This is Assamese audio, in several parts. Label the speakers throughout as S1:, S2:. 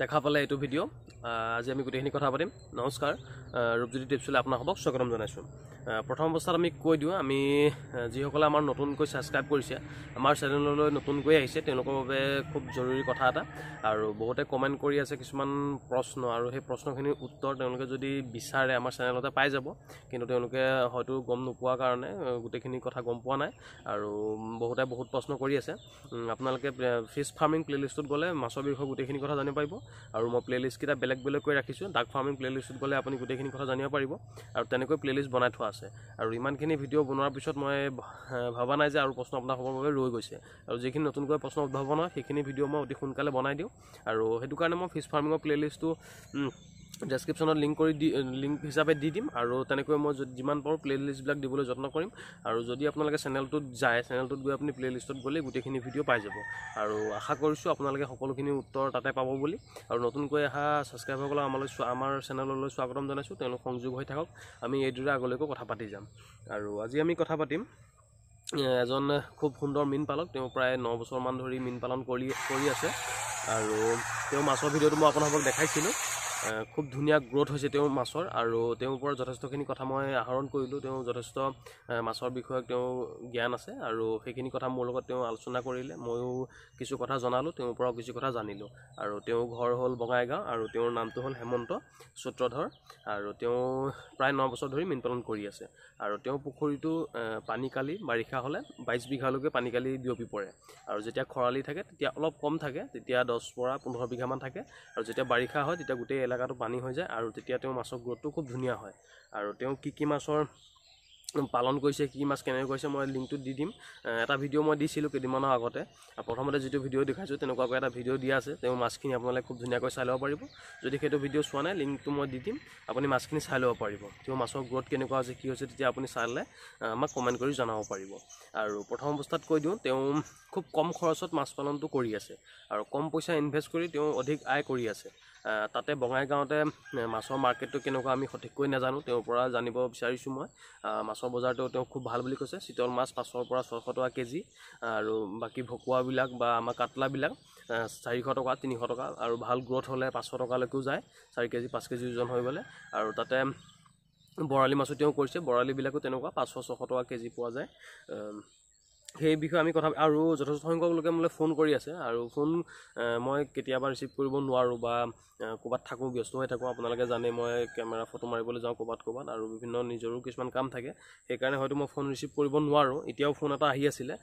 S1: দেখা পালে এইটো ভিডিঅ' আজি আমি গোটেইখিনি কথা পাতিম। নমস্কাৰ। ৰূপজ্যোতি টিপছলৈ আপোনাসকলক স্বাগতম জনাইছোঁ। প্ৰথম অৱস্থাত আমি কৈ দিওঁ আমি যিসকলে আমাৰ নতুনকৈ ছাবস্ক্ৰাইব কৰিছে আমাৰ চেনেললৈ নতুনকৈ আহিছে তেওঁলোকৰ বাবে খুব জৰুৰী কথা এটা আৰু বহুতে কমেণ্ট কৰি আছে কিছুমান প্ৰশ্ন আৰু সেই প্ৰশ্নখিনিৰ উত্তৰ তেওঁলোকে যদি বিচাৰে আমাৰ চেনেলতে পাই যাব কিন্তু তেওঁলোকে হয়তো গম নোপোৱাৰ কাৰণে গোটেইখিনি কথা গম পোৱা নাই আৰু বহুতে বহুত প্ৰশ্ন কৰি আছে। আপোনালোকে ফিছ ফাৰ্মিং প্লে'লিষ্টত গ'লে মাছৰ বিষয়ে গোটেইখিনি কথা জানিব পাৰিব আৰু মই প্লে'লিষ্টকেইটা বেলেগ বেলেগকৈ ৰাখিছোঁ ডাক ফাৰ্মিং প্লে'লিষ্টত গ'লে আপুনি গোটেইখিনি কথা জানিব পাৰিব আৰু তেনেকৈ প্লে'লিষ্ট বনাই থোৱা আছে। আৰু ইমানখিনি ভিডিঅ' বনোৱাৰ পিছত মই ভবা নাই যে আৰু প্ৰশ্ন আপোনালোকৰ বাবে ৰৈ গৈছে। আৰু যিখিনি নতুনকৈ প্ৰশ্ন উদ্ভাৱন হয় সেইখিনি ভিডিঅ' মই অতি সোনকালে বনাই দিওঁ। আৰু সেইটো কাৰণে মই ফিছ ফাৰ্মিঙৰ প্লে'লিষ্টটো ডেছক্ৰিপশ্যনত লিংক কৰি দি লিংক হিচাপে দি দিম আৰু তেনেকৈ মই যিমান পাৰোঁ প্লে'লিষ্টবিলাক দিবলৈ যত্ন কৰিম। আৰু যদি আপোনালোকে চেনেলটোত যায় চেনেলটোত গৈ আপুনি প্লে'লিষ্টত গ'লেই গোটেইখিনি ভিডিঅ' পাই যাব। আৰু আশা কৰিছোঁ আপোনালোকে সকলোখিনি উত্তৰ তাতে পাব বুলি। আৰু নতুনকৈ অহা ছাবস্ক্ৰাইবাৰসকলক আমালৈ আমাৰ চেনেললৈ স্বাগতম জনাইছোঁ। তেওঁলোক সংযোগ হৈ থাকক। আমি এইদৰে আগলৈকো কথা পাতি যাম। আৰু আজি আমি কথা পাতিম এজন খুব সুন্দৰ মীন পালক। তেওঁ প্ৰায় ন বছৰমান ধৰি মীন পালন কৰি কৰি আছে। আৰু তেওঁ মাছৰ ভিডিঅ'টো মই আপোনালোকক দেখাইছিলোঁ। খুব ধুনীয়া গ্ৰ'থ হৈছে তেওঁৰ মাছৰ আৰু তেওঁৰ ওপৰত যথেষ্টখিনি কথা মই আহৰণ কৰিলোঁ। তেওঁ যথেষ্ট মাছৰ বিষয়ে তেওঁ জ্ঞান আছে আৰু সেইখিনি কথা মোৰ লগত তেওঁ আলোচনা কৰিলে ময়ো কিছু কথা জনালোঁ তেওঁৰ পৰাও কিছু কথা জানিলোঁ। আৰু তেওঁৰ ঘৰ হ'ল বঙাইগাঁও আৰু তেওঁৰ নামটো হ'ল হেমন্ত সূত্ৰধৰ আৰু তেওঁ প্ৰায় ন বছৰ ধৰি মীন পালন কৰি আছে। আৰু তেওঁ পুখুৰীটো এ, পানী কালি বাৰিষা হ'লে বাইছ বিঘালৈকে পানী কালি বিয়পি পৰে। আৰু যেতিয়া খৰালি থাকে তেতিয়া অলপ কম থাকে তেতিয়া দহ পৰা পোন্ধৰ বিঘামান থাকে। আৰু যেতিয়া বাৰিষা হয় তেতিয়া গোটেই এলেকাটো পানী হৈ যায় আৰু তেতিয়া তেওঁ মাছৰ গ্ৰ'থটো খুব ধুনীয়া হয়। আৰু তেওঁ কি কি মাছৰ পালন কৰিছে কি মাছ কেনেকৈ কৰিছে মই লিংকটো দি দিম। এটা ভিডিঅ' মই দিছিলোঁ কেইদিনমানৰ আগতে। প্ৰথমতে যিটো ভিডিঅ' দেখাইছোঁ তেনেকুৱাকৈ এটা ভিডিঅ' দিয়া আছে। তেওঁ মাছখিনি আপোনালোকে খুব ধুনীয়াকৈ চাই ল'ব পাৰিব। যদি সেইটো ভিডিঅ' চোৱা নাই লিংকটো মই দি দিম। আপুনি মাছখিনি চাই ল'ব পাৰিব। তেওঁ মাছৰ গ্ৰ'থ কেনেকুৱা হৈছে কি হৈছে তেতিয়া আপুনি চালে আমাক কমেণ্ট কৰি জনাব পাৰিব। আৰু প্ৰথম অৱস্থাত কৈ দিওঁ তেওঁ খুব কম খৰচত মাছ পালনটো কৰি আছে। আৰু কম পইচা ইনভেষ্ট কৰি তেওঁ অধিক আয় কৰি আছে। তাতে বঙাইগাঁৱতে মাছৰ মাৰ্কেটটো কেনেকুৱা আমি সঠিককৈ নাজানো তেওঁৰ পৰা জানিব বিচাৰিছোঁ মই। মাছৰ বজাৰটো তেওঁ খুব ভাল বুলি কৈছে চিতল মাছ পাঁচৰ পৰা ছশ টকা কেজি আৰু বাকী ভকুৱাবিলাক বা আমাৰ কাটলাবিলাক চাৰিশ টকা তিনিশ টকা আৰু ভাল গ্ৰ'থ হ'লে পাঁচশ টকালৈকেও যায় চাৰি কেজি পাঁচ কেজি ওজন হৈ গ'লে। আৰু তাতে বৰালি মাছো তেওঁ কৰিছে বৰালিবিলাকো তেনেকুৱা পাঁচশ ছশ টকা কেজি পোৱা যায়। সেই বিষয়ে আমি কথা আৰু যথেষ্ট সংখ্যক লোকে মোলৈ ফোন কৰি আছে আৰু ফোন মই কেতিয়াবা ৰিচিভ কৰিব নোৱাৰোঁ বা ক'ৰবাত থাকোঁ ব্যস্ত হৈ থাকোঁ আপোনালোকে জানে মই কেমেৰা ফটো মাৰিবলৈ যাওঁ ক'ৰবাত ক'ৰবাত আৰু বিভিন্ন নিজৰো কিছুমান কাম থাকে। সেইকাৰণে হয়তো মই ফোন ৰিচিভ কৰিব নোৱাৰোঁ এতিয়াও ফোন এটা আহি আছিলে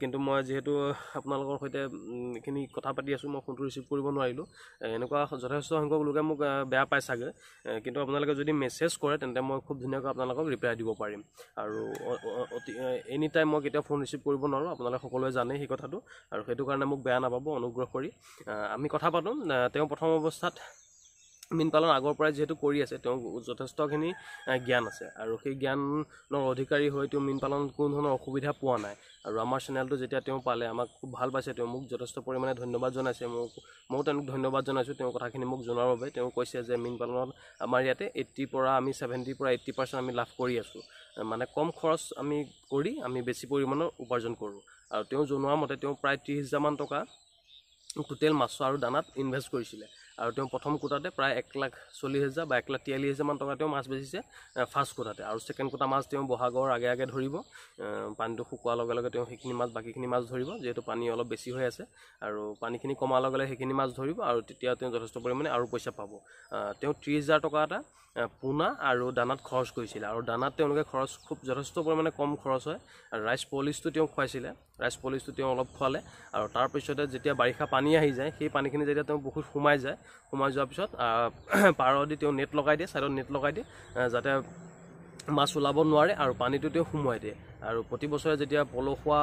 S1: কিন্তু মই যিহেতু আপোনালোকৰ সৈতে এইখিনি কথা পাতি আছোঁ মই ফোনটো ৰিচিভ কৰিব নোৱাৰিলোঁ এনেকুৱা যথেষ্ট সংখ্যক লোকে মোক বেয়া পায় চাগে কিন্তু আপোনালোকে যদি মেছেজ কৰে তেন্তে মই খুব ধুনীয়াকৈ আপোনালোকক ৰিপ্লাই দিব পাৰিম। আৰু অতি এনি টাইম মই কেতিয়াও ফোন ৰিচিভ কৰিব নোৱাৰোঁ আপোনালোকে সকলোৱে জানে সেই কথাটো। আৰু সেইটো কাৰণে মোক বেয়া নাপাব অনুগ্ৰহ কৰি আমি কথা পাতোঁ। তেওঁ প্ৰথম অৱস্থাত মীন পালন আগৰ পৰাই যিহেতু কৰি আছে তেওঁ যথেষ্টখিনি জ্ঞান আছে। আৰু সেই জ্ঞানৰ অধিকাৰী হৈ তেওঁ মীন পালনত কোনো ধৰণৰ অসুবিধা পোৱা নাই। আৰু আমাৰ চেনেলটো যেতিয়া তেওঁ পালে আমাক খুব ভাল পাইছে। তেওঁ মোক যথেষ্ট পৰিমাণে ধন্যবাদ জনাইছে। মোক ময়ো তেওঁক ধন্যবাদ জনাইছোঁ। তেওঁ কথাখিনি মোক জনোৱাৰ বাবে। তেওঁ কৈছে যে মীন পালনত আমাৰ ইয়াতে এইট্টিৰ পৰা আমি ছেভেণ্টিৰ পৰা এইট্টি পাৰ্চেণ্ট আমি লাভ কৰি আছোঁ। মানে কম খৰচ আমি কৰি আমি বেছি পৰিমাণৰ উপাৰ্জন কৰোঁ। আৰু তেওঁ জনোৱা মতে তেওঁ প্ৰায় ত্ৰিছ হাজাৰমান টকা টোটেল মাছ আৰু দানাত ইনভেষ্ট কৰিছিলে। আৰু তেওঁ প্ৰথম কোটাতে প্ৰায় এক লাখ চল্লিছ হাজাৰ বা এক লাখ তিয়াল্লিছ হাজাৰমান টকা তেওঁ মাছ বেচিছে ফাৰ্ষ্ট কোটাতে। আৰু ছেকেণ্ড কোটা মাছ তেওঁ বহাগৰ আগে আগে ধৰিব পানীটো শুকোৱাৰ লগে লগে তেওঁ সেইখিনি মাছ বাকীখিনি মাছ ধৰিব যিহেতু পানী অলপ বেছি হৈ আছে। আৰু পানীখিনি কমাৰ লগে লগে সেইখিনি মাছ ধৰিব আৰু তেতিয়া তেওঁ যথেষ্ট পৰিমাণে আৰু পইচা পাব। তেওঁ ত্ৰিছ হাজাৰ টকা এটা পোনা আৰু দানাত খৰচ কৰিছিলে। আৰু দানাত তেওঁলোকে খৰচ খুব যথেষ্ট পৰিমাণে কম খৰচ হয়। আৰু ৰাইচ পলিচটো তেওঁ খুৱাইছিলে। ৰাইচ পলিচটো তেওঁ অলপ খোৱালে আৰু তাৰপিছতে যেতিয়া বাৰিষা পানী আহি যায় সেই পানীখিনি যেতিয়া তেওঁ পুখুৰীত সোমাই যায় সোমাই যোৱাৰ পিছত আহ, পাৰ দি তেওঁ নেট লগাই দিয়ে ছাইডত নেট লগাই দিয়ে যাতে মাছ ওলাব নোৱাৰে আৰু পানীটো তেওঁ সোমোৱাই দিয়ে। আৰু প্ৰতি বছৰে যেতিয়া পলসুৱা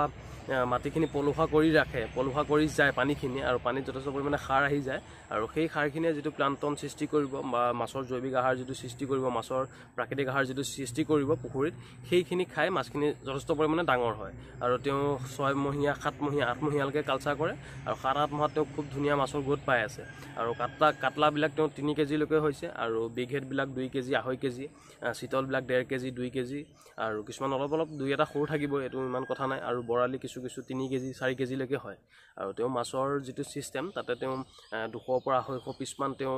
S1: মাটিখিনি পলসুৱা কৰি ৰাখে পলসুৱা কৰি যায় পানীখিনি আৰু পানীত যথেষ্ট পৰিমাণে সাৰ আহি যায় আৰু সেই সাৰখিনিয়ে যিটো প্লান্টন সৃষ্টি কৰিব বা মাছৰ জৈৱিক আহাৰ যিটো সৃষ্টি কৰিব মাছৰ প্ৰাকৃতিক আহাৰ যিটো সৃষ্টি কৰিব পুখুৰীত সেইখিনি খাই মাছখিনি যথেষ্ট পৰিমাণে ডাঙৰ হয়। আৰু তেওঁ ছয়মহীয়া সাতমহীয়া আঠমহীয়ালৈকে কালচাৰ কৰে আৰু সাত আঠ মাহত তেওঁ খুব ধুনীয়া মাছৰ গ্ৰোথ পাই আছে। আৰু কাটলা কাটলাবিলাক তেওঁ তিনি কেজিলৈকে হৈছে আৰু বিগ হেডবিলাক দুই কেজি আঢ়ৈ কেজি চিতলবিলাক ডেৰ কেজি দুই কেজি আৰু কিছুমান অলপ অলপ দুই এটা সৰু থাকিব এইটো ইমান কথা নাই। আৰু বৰালি কিছু কিছু তিনি কেজি চাৰি কেজিলৈকে হয়। আৰু তেওঁ মাছৰ যিটো ছিষ্টেম তাতে তেওঁ দুশৰ পৰা আঢ়ৈশ পিছমান তেওঁ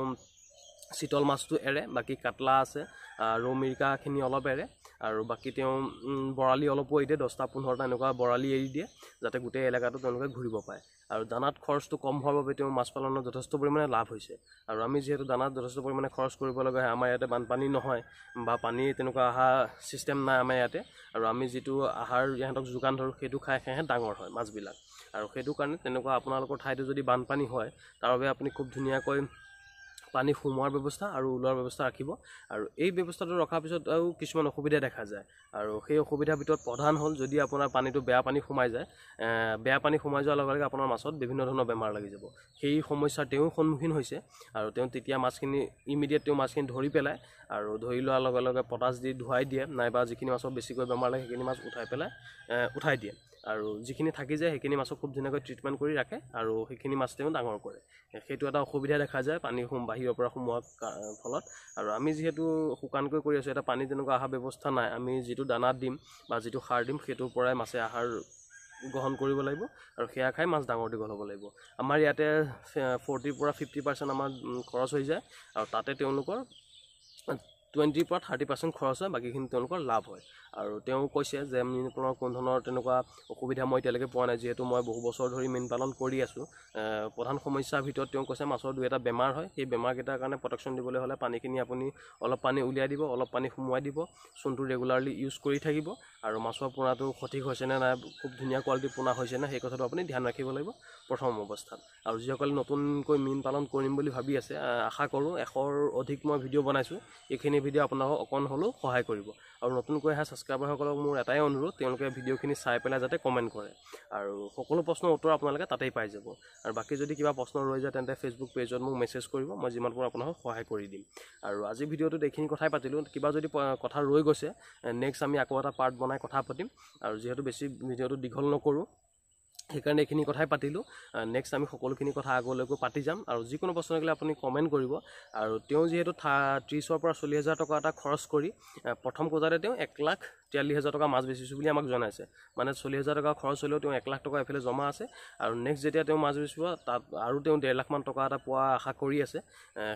S1: চিতল মাছটো এৰে বাকী কাটলা আছে ৰৌ মিৰিকাখিনি অলপ এৰে আৰু বাকী তেওঁ বৰালি অলপো এৰি দিয়ে দহটা পোন্ধৰটা এনেকুৱা বৰালি এৰি দিয়ে যাতে গোটেই এলেকাটো তেওঁলোকে ঘূৰিব পাৰে আৰু দানাত খৰচটো কম হোৱাৰ বাবে তেওঁ মাছ পালনত যথেষ্ট পৰিমাণে লাভ হৈছে। আৰু আমি যিহেতু দানাত যথেষ্ট পৰিমাণে খৰচ কৰিব লগা হয় আমাৰ ইয়াতে বানপানী নহয় বা পানীৰ তেনেকুৱা অহা ছিষ্টেম নাই আমাৰ ইয়াতে। আৰু আমি যিটো আহাৰ ইহঁতক যোগান ধৰোঁ সেইটো খাই সেহেঁত ডাঙৰ হয় মাছবিলাক। আৰু সেইটো কাৰণে তেনেকুৱা আপোনালোকৰ ঠাইতো যদি বানপানী হয় তাৰ বাবে আপুনি খুব ধুনীয়াকৈ পানী সোমোৱাৰ ব্যৱস্থা আৰু ওলোৱাৰ ব্যৱস্থা ৰাখিব। আৰু এই ব্যৱস্থাটো ৰখাৰ পিছত আৰু কিছুমান অসুবিধা দেখা যায়। আৰু সেই অসুবিধাৰ ভিতৰত প্ৰধান হ'ল যদি আপোনাৰ পানীটো বেয়া পানী সোমাই যায় বেয়া পানী সোমাই যোৱাৰ লগে লগে আপোনাৰ মাছত বিভিন্ন ধৰণৰ বেমাৰ লাগি যাব। সেই সমস্যাৰ তেওঁ সন্মুখীন হৈছে আৰু তেওঁ তেতিয়া মাছখিনি ইমিডিয়েট তেওঁ মাছখিনি ধৰি পেলাই আৰু ধৰি লোৱাৰ লগে লগে পটাছ দি ধুৱাই দিয়ে নাইবা যিখিনি মাছৰ বেছিকৈ বেমাৰ লাগে সেইখিনি মাছ উঠাই পেলাই উঠাই দিয়ে। আৰু যিখিনি থাকি যায় সেইখিনি মাছক খুব ধুনীয়াকৈ ট্ৰিটমেণ্ট কৰি ৰাখে আৰু সেইখিনি মাছ তেওঁ ডাঙৰ কৰে। সেইটো এটা অসুবিধা দেখা যায় পানী সোম বাহিৰৰ পৰা সোমোৱাৰ ফলত। আৰু আমি যিহেতু শুকানকৈ কৰি আছোঁ এটা পানী তেনেকুৱা অহা ব্যৱস্থা নাই। আমি যিটো দানা দিম বা যিটো সাৰ দিম সেইটোৰ পৰাই মাছে আহাৰ গ্ৰহণ কৰিব লাগিব আৰু সেয়া খাই মাছ ডাঙৰ দীঘল হ'ব লাগিব। আমাৰ ইয়াতে ফৰ্টিৰ পৰা ফিফটি পাৰ্চেণ্ট আমাৰ খৰচ হৈ যায় আৰু তাতে তেওঁলোকৰ টুৱেণ্টিৰ পৰা থাৰ্টি পাৰ্চেণ্ট খৰচ হয় বাকীখিনি তেওঁলোকৰ লাভ হয়। আৰু তেওঁ কৈছে যে মীন পালনৰ কোনো ধৰণৰ তেনেকুৱা অসুবিধা মই এতিয়ালৈকে পোৱা নাই যিহেতু মই বহু বছৰ ধৰি মীন পালন কৰি আছোঁ। প্ৰধান সমস্যাৰ ভিতৰত তেওঁ কৈছে মাছৰ দুই এটা বেমাৰ হয়। সেই বেমাৰকেইটাৰ কাৰণে প্ৰটেকশ্যন দিবলৈ হ'লে পানীখিনি আপুনি অলপ পানী উলিয়াই দিব অলপ পানী সোমোৱাই দিব চূণটো ৰেগুলাৰলি ইউজ কৰি থাকিব আৰু মাছৰ পোনাটো সঠিক হৈছেনে নাই খুব ধুনীয়া কোৱালিটিৰ পোনা হৈছেনে সেই কথাটো আপুনি ধ্যান ৰাখিব লাগিব প্ৰথম অৱস্থাত। আৰু যিসকলে নতুনকৈ মীন পালন কৰিম বুলি ভাবি আছে আশা কৰোঁ এশৰ অধিক মই ভিডিঅ' বনাইছোঁ এইখিনি ভিডিঅ' আপোনালোকক অকণ হ'লেও সহায় কৰিব। আৰু নতুনকৈ অহা ছাবস্ক্ৰাইবাৰসকলক মোৰ এটাই অনুৰোধ তেওঁলোকে ভিডিঅ'খিনি চাই পেলাই যাতে কমেণ্ট কৰে। আৰু সকলো প্ৰশ্নৰ উত্তৰ আপোনালোকে তাতেই পাই যাব। আৰু বাকী যদি কিবা প্ৰশ্ন ৰৈ যায় তেন্তে ফেচবুক পেজত মোক মেছেজ কৰিব মই যিমান পাৰোঁ আপোনালোকক সহায় কৰি দিম। আৰু আজি ভিডিঅ'টোত এইখিনি কথাই পাতিলোঁ। কিবা যদি কথা ৰৈ গৈছে নেক্সট আমি আকৌ এটা পাৰ্ট বনাই কথা পাতিম। আৰু যিহেতু বেছি ভিডিঅ'টো দীঘল নকৰোঁ সেইকাৰণে এইখিনি কথাই পাতিলোঁ। নেক্সট আমি সকলোখিনি কথা আগলৈকো পাতি যাম আৰু যিকোনো প্ৰশ্ন থাকিলে আপুনি কমেণ্ট কৰিব। আৰু তেওঁ যিহেতু থা ত্ৰিছৰ পৰা চল্লিছ হাজাৰ টকা এটা খৰচ কৰি প্ৰথম কোজাতে তেওঁ এক লাখ তিয়াল্লিছ হাজাৰ টকা মাছ বেচিছোঁ বুলি আমাক জনাইছে। মানে চল্লিছ হাজাৰ টকা খৰচ হ'লেও তেওঁ এক লাখ টকা এফালে জমা আছে। আৰু নেক্সট যেতিয়া তেওঁ মাছ বেচিব তাত আৰু তেওঁ ডেৰ লাখমান টকা এটা পোৱা আশা কৰি আছে।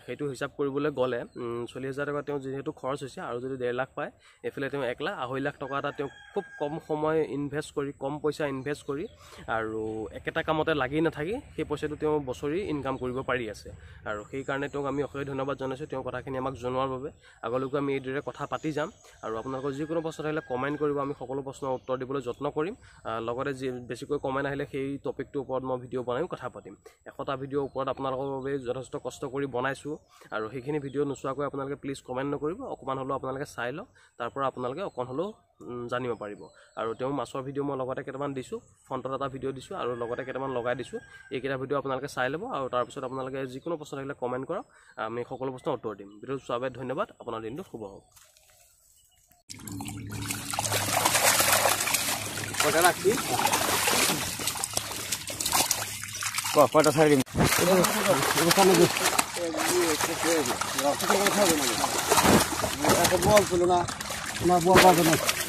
S1: সেইটো হিচাপ কৰিবলৈ গ'লে চল্লিছ হাজাৰ টকা তেওঁ যিহেতু খৰচ হৈছে আৰু যদি ডেৰ লাখ পায় এইফালে তেওঁ এক লাখ আঢ়ৈ লাখ টকা এটা তেওঁ খুব কম সময় ইনভেষ্ট কৰি কম পইচা ইনভেষ্ট কৰি আৰু একেটা কামতে লাগি নাথাকি সেই পইচাটো তেওঁ বছৰি ইনকাম কৰিব পাৰি আছে। আৰু সেইকাৰণে তেওঁক আমি অশেষ ধন্যবাদ জনাইছোঁ তেওঁ কথাখিনি আমাক জনোৱাৰ বাবে। আগলৈকো আমি এইদৰে কথা পাতি যাম। আৰু আপোনালোকৰ যিকোনো প্ৰশ্ন থাকিলে কমেণ্ট কৰিব আমি সকলো প্ৰশ্নৰ উত্তৰ দিবলৈ যত্ন কৰিম। লগতে যি বেছিকৈ কমেণ্ট আহিলে সেই টপিকটোৰ ওপৰত মই ভিডিঅ' বনাইও কথা পাতিম। এশটা ভিডিঅ'ৰ ওপৰত আপোনালোকৰ বাবে যথেষ্ট কষ্ট কৰি বনাইছোঁ। আৰু সেইখিনি ভিডিঅ' নোচোৱাকৈ আপোনালোকে প্লিজ কমেণ্ট নকৰিব। অকণমান হ'লেও আপোনালোকে চাই লওক। তাৰ পৰা আপোনালোকে অকণ হ'লেও জানিব পাৰিব আৰু তেওঁ মাছৰ ভিডিঅ' মই লগতে কেইটামান দিছোঁ ফ্ৰণ্টত এটা ভিডিঅ' দিছোঁ আৰু লগতে কেইটামান লগাই দিছোঁ এইকেইটা ভিডিঅ' আপোনালোকে চাই ল'ব আৰু তাৰপিছত আপোনালোকে যিকোনো প্ৰশ্ন থাকিলে কমেণ্ট কৰক আমি সকলো প্ৰশ্নৰ উত্তৰ দিম ভিডিঅ'টো চোৱাৰ বাবে ধন্যবাদ আপোনাৰ দিনটো শুভ হওক
S2: কটা ৰাখছি কটা ছাড়ি দিন বল ছিল না না বল না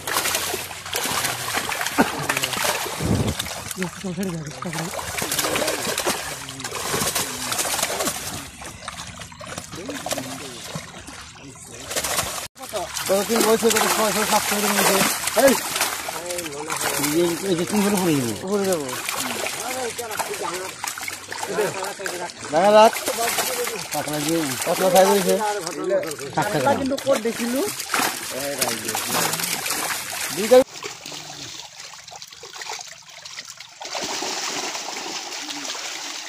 S2: সরি কতদিন সাতশো করে নিয়েছে কিন্তু
S3: কোট
S2: দেখিল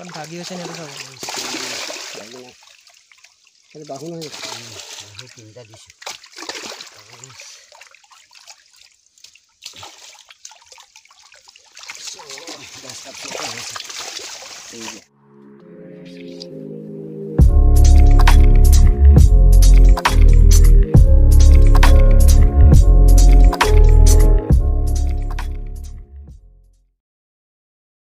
S2: থৈ
S3: অকণ ভাগি হৈছে নে চাব
S2: সেইটো বাহু নহয় সেই তিনিটা দিছোঁ গাছ কাটি হৈছে